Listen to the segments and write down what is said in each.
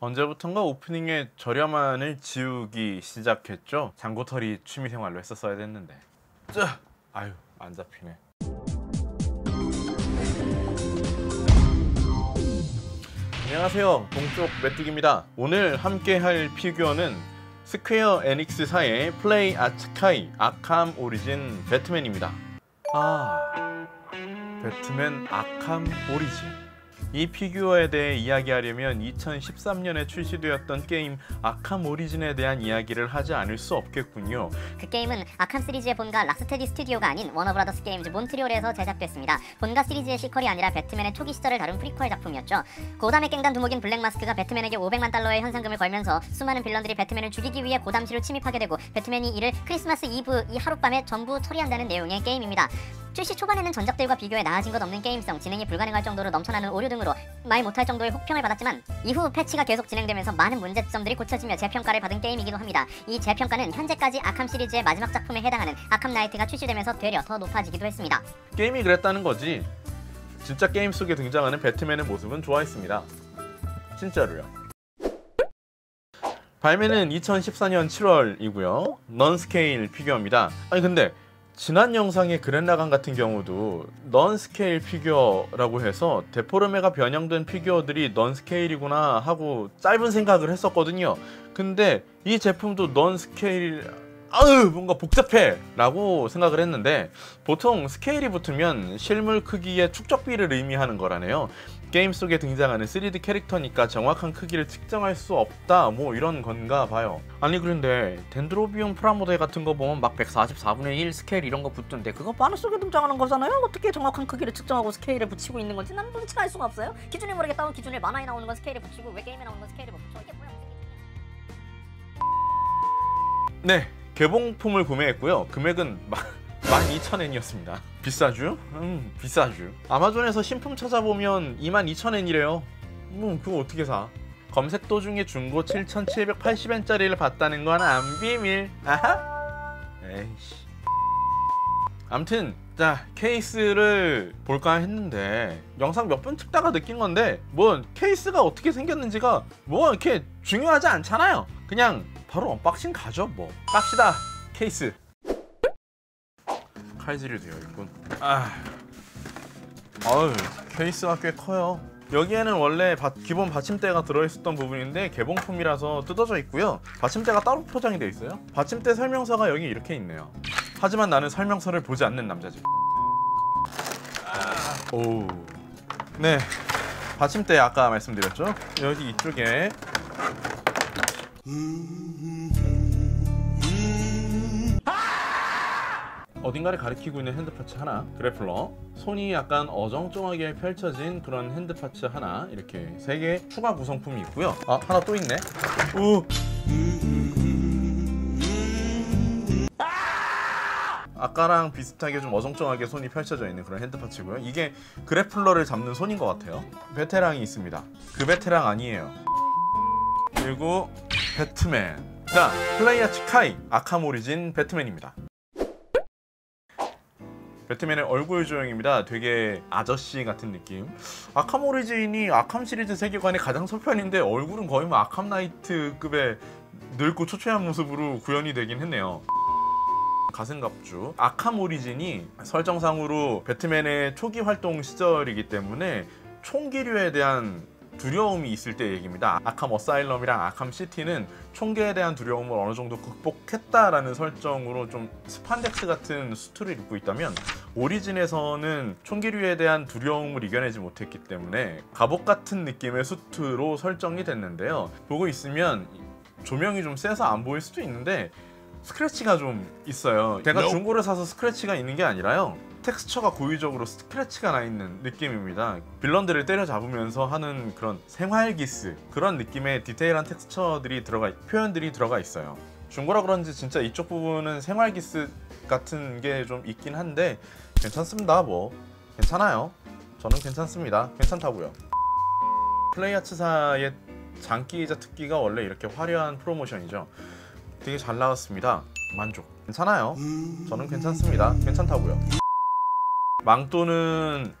언제부턴가 오프닝에 저렴한을 지우기 시작했죠. 창고털이 취미생활로 했었어야 됐는데. 짜! 아유 안 잡히네. 안녕하세요. 동쪽 메뚜기입니다. 오늘 함께 할 피규어는 스퀘어 에닉스사의 플레이 아츠카이 아캄 오리진 배트맨입니다. 아, 배트맨 아캄 오리진. 이 피규어에 대해 이야기하려면 2013년에 출시되었던 게임 아캄 오리진에 대한 이야기를 하지 않을 수 없겠군요. 그 게임은 아캄 시리즈의 본가 락스테디 스튜디오가 아닌 워너브라더스 게임즈 몬트리올에서 제작됐습니다. 본가 시리즈의 sequel이 아니라 배트맨의 초기 시절을 다룬 프리퀄 작품이었죠. 고담의 깽단 두목인 블랙마스크가 배트맨에게 500만 달러의 현상금을 걸면서 수많은 빌런들이 배트맨을 죽이기 위해 고담시를 침입하게 되고 배트맨이 이를 크리스마스 이브 이 하룻밤에 전부 처리한다는 내용의 게임입니다. 출시 초반에는 전작들과 비교해 나아진 것 없는 게임성, 진행이 불가능할 정도로 넘쳐나는 오류 등으로 말 못할 정도의 혹평을 받았지만 이후 패치가 계속 진행되면서 많은 문제점들이 고쳐지며 재평가를 받은 게임이기도 합니다. 이 재평가는 현재까지 아캄 시리즈의 마지막 작품에 해당하는 아캄 나이트가 출시되면서 되려 더 높아지기도 했습니다. 게임이 그랬다는 거지. 진짜 게임 속에 등장하는 배트맨의 모습은 좋아했습니다. 진짜로요. 발매는 2014년 7월이고요. non-scale 피규어입니다. 아니 근데 지난 영상의 그랜라간 같은 경우도 non-scale 피규어라고 해서 데포르메가 변형된 피규어들이 non-scale이구나 하고 짧은 생각을 했었거든요. 근데 이 제품도 non-scale 아유 뭔가 복잡해 라고 생각을 했는데 보통 스케일이 붙으면 실물 크기의 축척비를 의미하는 거라네요 게임 속에 등장하는 3D 캐릭터니까 정확한 크기를 측정할 수 없다 뭐 이런 건가 봐요. 아니 그런데 덴드로비움 프라모델 같은 거 보면 막 144분의 1 스케일 이런 거 붙던데 그거 만화 속에 등장하는 거잖아요? 어떻게 정확한 크기를 측정하고 스케일을 붙이고 있는 건지 난알 수가 없어요. 기준이 모르겠다 기준에 만화에 나오는 건 스케일을 붙이고 왜 게임에 나오는 건 스케일을 못 붙여? 이게 뭐야 네 개봉품을 구매했고요. 금액은 12,000엔이었습니다. 비싸죠? 음, 비싸죠. 아마존에서 신품 찾아보면 22,000엔이래요. 뭐, 그거 어떻게 사? 검색 도중에 중고 7,780엔짜리를 봤다는 건 안 비밀. 아하? 에이씨. 암튼 자 케이스를 볼까 했는데 영상 몇번 찍다가 느낀 건데 뭐 케이스가 어떻게 생겼는지가 뭐 이렇게 중요하지 않잖아요. 그냥 바로 언박싱 가죠 뭐 깝시다 케이스 칼질이 되어 있군 아, 아유 케이스가 꽤 커요. 여기에는 원래 바, 기본 받침대가 들어있었던 부분인데 개봉품이라서 뜯어져 있고요. 받침대가 따로 포장이 되어 있어요. 받침대 설명서가 여기 이렇게 있네요. 하지만 나는 설명서를 보지 않는 남자지. 아, 오. 네. 받침대 아까 말씀드렸죠? 여기 이쪽에 어딘가를 가리키고 있는 핸드파츠 하나 그래플러. 손이 약간 어정쩡하게 펼쳐진 그런 핸드파츠 하나 이렇게 세 개 추가 구성품이 있고요. 아 하나 또 있네. 우. 아까랑 비슷하게 좀 어정쩡하게 손이 펼쳐져 있는 그런 핸드파츠고요. 이게 그래플러를 잡는 손인 것 같아요. 베테랑이 있습니다. 그 베테랑 아니에요. 그리고 배트맨. 자 플레이아츠 카이 아캄 오리진 배트맨입니다 배트맨의 얼굴 조형입니다. 되게 아저씨 같은 느낌. 아캄 오리진이 아캄 시리즈 세계관의 가장 서편인데 얼굴은 거의 뭐 아캄 나이트급의 늙고 초췌한 모습으로 구현이 되긴 했네요. 가슴갑주 아캄 오리진이 설정상으로 배트맨의 초기 활동 시절이기 때문에 총기류에 대한 두려움이 있을 때 얘기입니다. 아캄 어사일럼이랑 아캄 시티는 총기에 대한 두려움을 어느 정도 극복했다라는 설정으로 좀 스판덱스 같은 수트를 입고 있다면 오리진에서는 총기류에 대한 두려움을 이겨내지 못했기 때문에 갑옷 같은 느낌의 수트로 설정이 됐는데요. 보고 있으면 조명이 좀 세서 안 보일 수도 있는데 스크래치가 좀 있어요. 제가 중고를 사서 스크래치가 있는 게 아니라요. 텍스처가 고의적으로 스크래치가 나 있는 느낌입니다. 빌런들을 때려잡으면서 하는 그런 생활기스 그런 느낌의 디테일한 텍스처들이 들어가 표현들이 들어가 있어요. 중고라 그런지 진짜 이쪽 부분은 생활기스 같은 게 좀 있긴 한데 괜찮습니다. 뭐 괜찮아요. 저는 괜찮습니다. 괜찮다고요. 플레이아츠사의 장기이자 특기가 원래 이렇게 화려한 프로모션이죠. 되게 잘 나왔습니다. 만족. 괜찮아요. 저는 괜찮습니다. 괜찮다고요. 망토는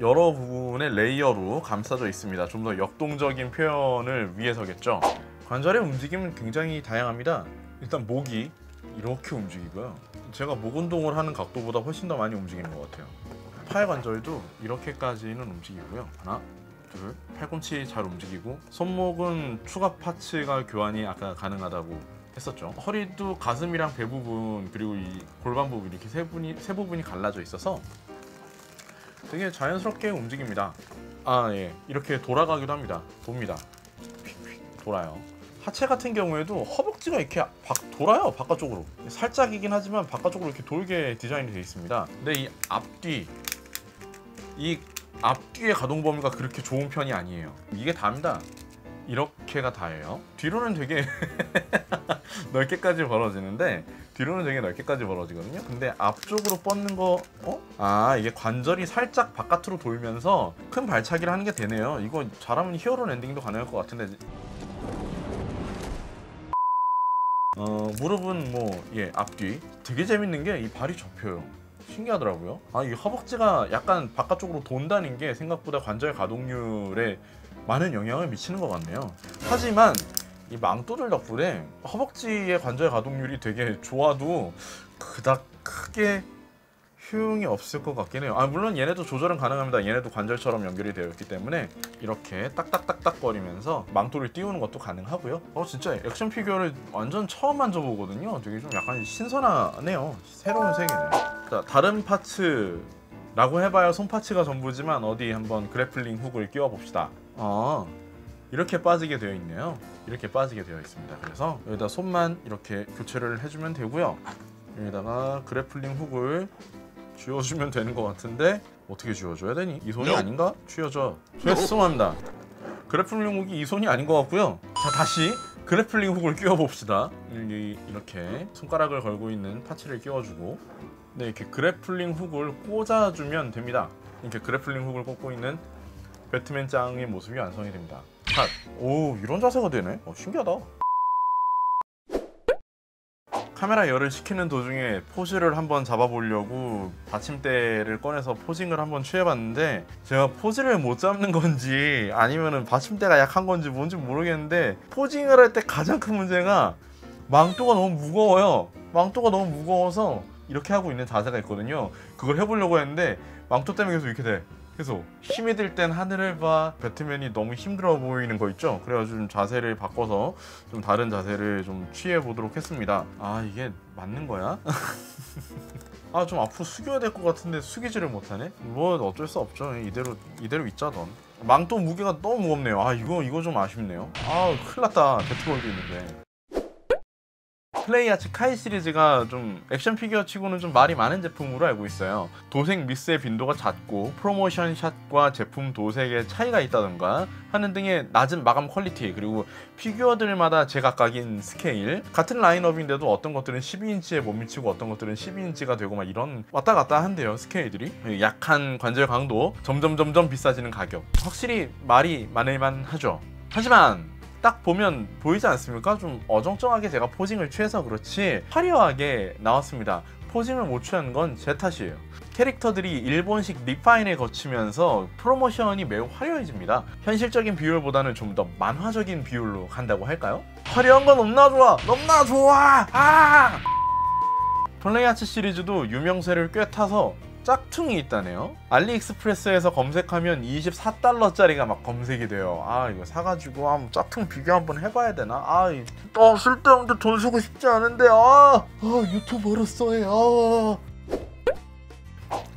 여러 부분의 레이어로 감싸져 있습니다. 좀 더 역동적인 표현을 위해서겠죠. 관절의 움직임은 굉장히 다양합니다. 일단 목이 이렇게 움직이고요. 제가 목 운동을 하는 각도보다 훨씬 더 많이 움직이는 것 같아요. 팔 관절도 이렇게까지는 움직이고요. 하나, 둘, 팔꿈치 잘 움직이고 손목은 추가 파츠가 교환이 아까 가능하다고 했었죠. 허리도 가슴이랑 배 부분 그리고 이 골반 부분 이렇게 세 분이 세 부분이 갈라져 있어서 되게 자연스럽게 움직입니다. 아 예, 이렇게 돌아가기도 합니다. 돕니다. 돌아요. 하체 같은 경우에도 허벅지가 이렇게 박 돌아요 바깥쪽으로 살짝이긴 하지만 바깥쪽으로 이렇게 돌게 디자인이 되어 있습니다. 근데 이 앞뒤 이 앞뒤의 가동 범위가 그렇게 좋은 편이 아니에요. 이게 다입니다. 이렇게가 다예요. 뒤로는 되게 넓게까지 벌어지는데 뒤로는 되게 넓게까지 벌어지거든요. 근데 앞쪽으로 뻗는 거, 어? 아 이게 관절이 살짝 바깥으로 돌면서 큰 발차기를 하는 게 되네요. 이거 잘하면 히어로 랜딩도 가능할 것 같은데. 어 무릎은 뭐 예 앞뒤 되게 재밌는 게 이 발이 접혀요. 신기하더라고요. 아, 이 허벅지가 약간 바깥쪽으로 돈다는 게 생각보다 관절 가동률에 많은 영향을 미치는 것 같네요. 하지만 이 망토들 덕분에 허벅지의 관절 가동률이 되게 좋아도 그닥 크게 효용이 없을 것 같긴 해요. 아 물론 얘네도 조절은 가능합니다. 얘네도 관절처럼 연결이 되어 있기 때문에 이렇게 딱딱딱딱 거리면서 망토를 띄우는 것도 가능하고요. 어 진짜 액션 피규어를 완전 처음 만져보거든요. 되게 좀 약간 신선하네요. 새로운 세계네. 자 다른 parts 라고 해봐야 손 parts가 전부지만 어디 한번 grappling hook을 끼워 봅시다. 아 이렇게 빠지게 되어 있네요. 이렇게 빠지게 되어 있습니다. 그래서 여기다 손만 이렇게 교체를 해주면 되고요. 여기다가 grappling hook을 쥐어주면 되는 것 같은데 어떻게 쥐어줘야 되니? 이 손이 아닌가? 쥐어줘. 죄송합니다. grappling hook이 이 손이 아닌 것 같고요. 자 다시 grappling hook을 끼워 봅시다. 여기 이렇게 손가락을 걸고 있는 parts를 끼워주고 네 이렇게 grappling hook을 꽂아주면 됩니다. 이렇게 grappling hook을 꽂고 있는 배트맨 짱의 모습이 완성이 됩니다. 컷. 오 이런 자세가 되네. 어, 신기하다. 카메라 열을 식히는 도중에 포즈를 한번 잡아보려고 받침대를 꺼내서 posing을 한번 취해봤는데 제가 포즈를 못 잡는 건지 아니면은 받침대가 약한 건지 뭔지 모르겠는데 posing을 할 때 가장 큰 문제가 망토가 너무 무거워요. 망토가 너무 무거워서 이렇게 하고 있는 자세가 있거든요. 그걸 해보려고 했는데 망토 때문에 계속 이렇게 돼. 계속 힘이 들 땐 하늘을 봐. 배트맨이 너무 힘들어 보이는 거 있죠? 그래가지고 좀 자세를 바꿔서 좀 다른 자세를 좀 취해 보도록 했습니다. 아 이게 맞는 거야? 아 좀 앞으로 숙여야 될 것 같은데 숙이지를 못하네? 뭐 어쩔 수 없죠. 이대로 이대로 있자 넌. 망토 무게가 너무 무겁네요. 아 이거 이거 좀 아쉽네요. 아 큰일 났다. 배트볼도 있는데 플레이 아츠 카이 시리즈가 좀 액션 피규어 치고는 좀 말이 많은 제품으로 알고 있어요. 도색 미스의 빈도가 잦고 프로모션 샷과 제품 도색의 차이가 있다던가 하는 등의 낮은 마감 퀄리티 그리고 피규어들마다 제각각인 스케일 같은 라인업인데도 어떤 것들은 12인치에 못 미치고 어떤 것들은 12인치가 되고 막 이런 왔다 갔다 한대요 스케일들이 약한 관절 강도 점점 점점 비싸지는 가격 확실히 말이 많을만 하죠. 하지만 딱 보면 보이지 않습니까? 좀 어정쩡하게 제가 posing을 취해서 그렇지 화려하게 나왔습니다. posing을 못 취한 건 제 탓이에요. 캐릭터들이 일본식 refine을 거치면서 프로모션이 매우 화려해집니다. 현실적인 비율보다는 좀 더 만화적인 비율로 간다고 할까요? 화려한 건 너무나 좋아! 너무나 좋아! 아! 플레이아츠 시리즈도 유명세를 꽤 타서 짝퉁이 있다네요. 알리익스프레스에서 검색하면 24달러짜리가 막 검색이 돼요. 아 이거 사가지고 한번 짝퉁 비교 한번 해봐야 되나? 아, 이- 아 쓸데없는데 돈 쓰고 싶지 않은데 아, 아 유튜버로서 해. 아.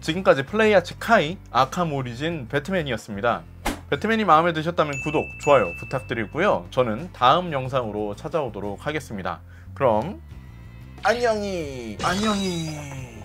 지금까지 플레이아츠 카이 아캄 오리진 배트맨이었습니다. 배트맨이 마음에 드셨다면 구독, 좋아요 부탁드리고요. 저는 다음 영상으로 찾아오도록 하겠습니다. 그럼 안녕히 안녕히